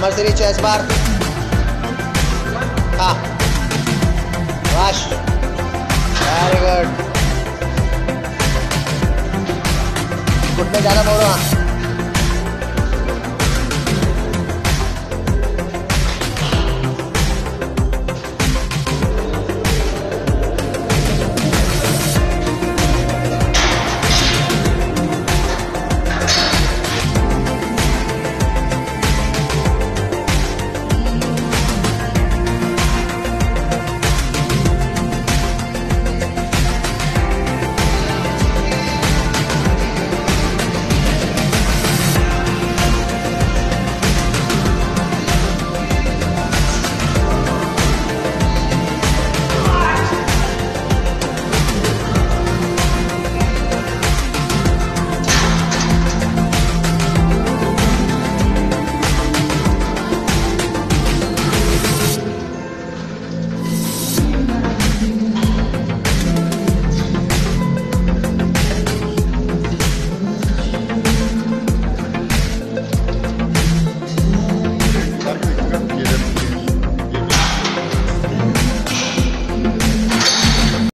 Mercedes chest bar. हाँ। वाश very good. घुटने ज़्यादा बोलो हाँ।